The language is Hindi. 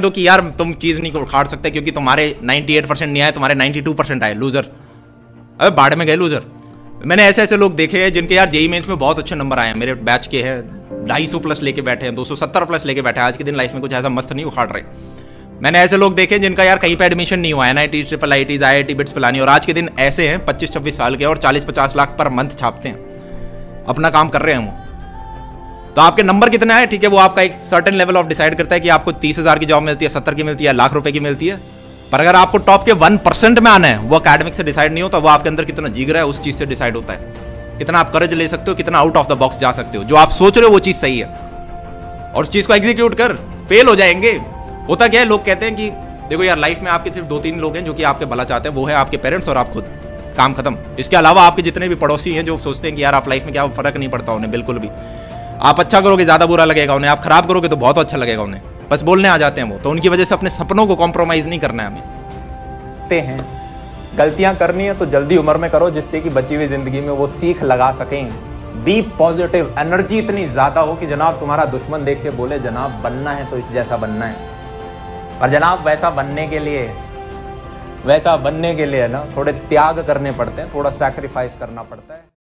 दो कि यार, तुम चीज़ नहीं उखाड़ सकते क्योंकि तुम्हारे 98 परसेंट नहीं आए, तुम्हारे 92 परसेंट आए लूजर अबे, बाढ़ में गए लूजर मैंने ऐसे ऐसे लोग देखे हैं जिनके यार जेई मेन्स में बहुत अच्छे नंबर आए हैं, मेरे बैच के हैं, ढाई सौ प्लस लेके बैठे हैं, दो सौ सत्तर प्लस लेके बैठे हैं, आज के दिन लाइफ में कुछ ऐसा मस्त नहीं उखाड़ रहे। मैंने ऐसे लोग देखे जिनका यार कहीं पर एडमिशन नहीं हुआ है ना T triple I Ts I I T BITS Pilani और आज के दिन ऐसे हैं, पच्चीस छब्बीस साल के और चालीस पचास लाख पर मंथ छापते हैं। अपना काम कर रहे हैं वो। तो आपके नंबर कितने आए ठीक है, वो आपका एक सर्टन लेवल ऑफ़ डिसाइड करता है कि आपको तीस हज़ार की जॉब मिलती है, सत्तर की मिलती है, लाख रुपए की मिलती है। पर अगर आपको टॉप के वन परसेंट में आना है, वो अकेडमिक से डिसाइड नहीं होता, वो आपके अंदर कितना जिगर है, उस चीज़ से डिसाइड होता है। कितना आप कर्ज ले सकते हो, कितना आउट ऑफ़ द बॉक्स जा सकते हो। जो आप सोच रहे हो, वो चीज़ सही है। और उस चीज़ को एग्जीक्यूट कर फेल हो जाएँगे। होता क्या है, लोग कहते हैं कि, देखो यार लाइफ में आपके सिर्फ़ दो तीन लोग हैं जो कि आपके भला चाहते हैं, वो है आपके पेरेंट्स और आप खुद। काम खत्म। इसके अलावा आपके जितने भी पड़ोसी हैं जो सोचते हैं कि यार, आप लाइफ में क्या फ़र्क नहीं पड़ता उन्हें, बिल्कुल भी। आप अच्छा करोगे, ज़्यादा बुरा लगेगा उन्हें। आप खराब करोगे तो बहुत अच्छा लगेगा उन्हें। बस बोलने आ जाते हैं वो। तो उनकी वजह से अपने सपनों को कॉम्प्रोमाइज़ नहीं करना है हमें। हैं। गलतियाँ करनी है तो जल्दी उम्र में करो, जिससे कि बची हुई ज़िंदगी में वो सीख लगा सकें। बी पॉजिटिव एनर्जी इतनी ज़्यादा हो कि जनाब तुम्हारा दुश्मन देख के बोले, जनाब, बनना है तो इस जैसा बनना है। और जनाब, वैसा बनने के लिए, वैसा बनने के लिए ना, थोड़े त्याग करने पड़ते हैं, थोड़ा सैक्रिफाइस करना पड़ता है।